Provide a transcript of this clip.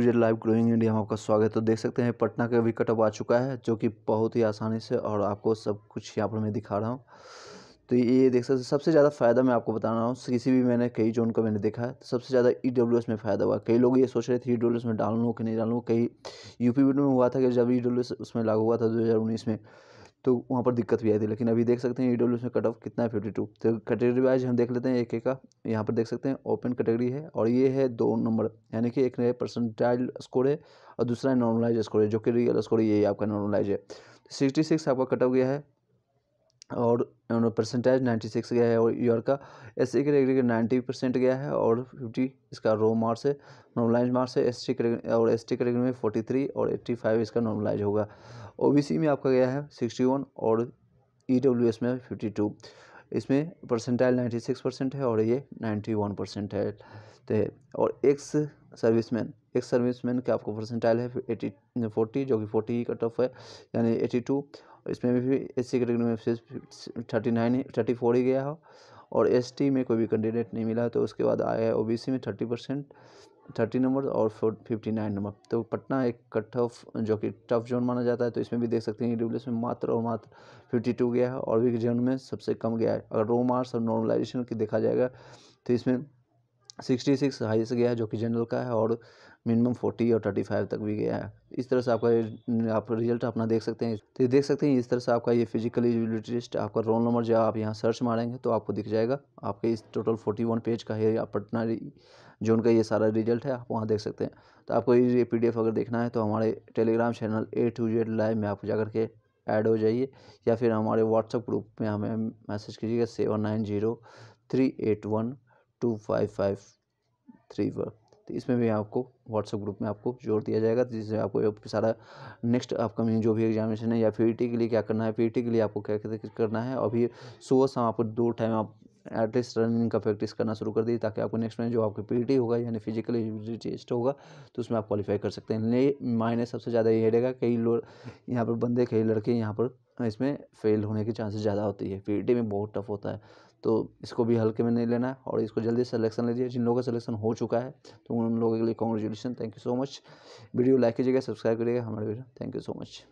Z live growing India में आपका स्वागत है। तो देख सकते हैं, पटना का भी कटअप आ चुका है, जो कि बहुत ही आसानी से और आपको सब कुछ यहाँ पर मैं दिखा रहा हूँ। तो ये देख सकते सबसे ज़्यादा फ़ायदा मैं आपको बता रहा हूँ किसी भी मैंने, कई जोन का मैंने देखा है तो सबसे ज़्यादा ई डब्ल्यू एस में फ़ायदा हुआ। कई लोग ये सोच रहे थे ई डब्ल्यू एस में डालूँ कि नहीं डालूँ, कई यूपी में हुआ था कि जब ई डब्ल्यू एस उसमें लागू हुआ था दो हज़ार उन्नीस में। तो वहाँ पर दिक्कत भी आई थी। लेकिन अभी देख सकते हैं ई डब्ल्यू में कट ऑफ़ कितना है फिफ्टी टू तो कैटेगरी वाइज हम देख लेते हैं एक एक का। यहाँ पर देख सकते हैं ओपन कैटेगरी है और ये है दो नंबर यानी कि एक परसेंटाइल स्कोर है और दूसरा नॉर्मलाइज स्कोर है, जो कि रियल स्कोर यही आपका नॉर्मलाइज है। सिक्सटी सिक्स आपका कट ऑफ़ गया है। और परसेंटेज नाइन्टी सिक्स गया है और ईयर का। एस सी कैटेगरी का नाइन्टी परसेंट गया है और फिफ्टी इसका रो मार्क्स है नॉर्मलाइज मार्क्स है। एस कैटेगरी और एस टी कैटेगरी में फोर्टी थ्री और एट्टी फाइव इसका नॉर्मलाइज होगा। ओ बी सी में आपका गया है सिक्सटी वन और ई डब्ल्यू एस में फिफ्टी टू इसमें परसेंटाइल नाइन्टी सिक्स परसेंट है और ये नाइन्टी वन परसेंट है। तो और एक्स सर्विसमैन एक्स सर्विसमैन का आपको परसेंटाइल है एटी फोर्टी जो कि फोर्टी कट ऑफ़ है, यानी एटी टू इसमें भी एस सी कैटेगरी में थर्टी नाइन थर्टी फोर ही गया हो। और एस टी में कोई भी कैंडिडेट नहीं मिला तो उसके बाद आया है ओ बी सी में थर्टी परसेंट थर्टी नंबर और फिफ्टी नाइन नंबर। तो पटना एक कट ऑफ़ जो कि टफ जोन माना जाता है तो इसमें भी देख सकते हैं डब्ल्यूएस में मात्र और मात्र फिफ्टी टू गया है और भी जोन में सबसे कम गया है। अगर रोमार्स और नॉर्मलाइजेशन की देखा जाएगा तो इसमें सिक्सटी सिक्स हाईएस्ट गया है, जो कि जनरल का है, और मिनिमम फोर्टी और थर्टी फाइव तक भी गया है। इस तरह से आपका आप रिज़ल्ट अपना देख सकते हैं। तो देख सकते हैं, इस तरह से आपका ये फ़िज़िकल एलिजिबिलिटी टेस्ट आपका रोल नंबर जब आप यहाँ सर्च मारेंगे तो आपको दिख जाएगा। आपके इस टोटल फोर्टी वन पेज का है पटना जोन का ये सारा रिज़ल्ट है, आप वहाँ देख सकते हैं। तो आपको ये पी अगर देखना है तो हमारे Telegram channel A to Z live में आप जाकर के ऐड हो जाइए, या फिर हमारे व्हाट्सअप ग्रुप में हमें मैसेज कीजिएगा seven nine zero three eight one. Two five five three one तो इसमें भी आपको व्हाट्सएप ग्रुप में आपको जोड़ दिया जाएगा जिससे आपको सारा नेक्स्ट अपकमिंग जो भी एग्जामिनेशन है या पी के लिए क्या करना है पी के लिए आपको क्या करना है अभी सुबह शाम आपको दो टाइम आप एटलीस्ट रनिंग का प्रैक्टिस करना शुरू कर दी ताकि आपको नेक्स्ट में जो आपको पी होगा, यानी फ़िज़िकल एलिजिबिलिटी टेस्ट होगा तो उसमें आप क्वालिफाई कर सकते हैं। ले मायने सबसे ज़्यादा ये रहेगा, कई लोग, यहाँ पर बंदे, कई लड़के यहाँ पर, इसमें फेल होने की चांसेस ज़्यादा होती है। पी में बहुत टफ होता है तो इसको भी हल्के में नहीं लेना और इसको जल्दी सिलेक्शन लीजिए। जिन लोगों का सिलेक्शन हो चुका है तो उन लोगों के लिए congratulation thank you so much video like कीजिएगा सब्सक्राइब करिएगा, हमारे video thank you so much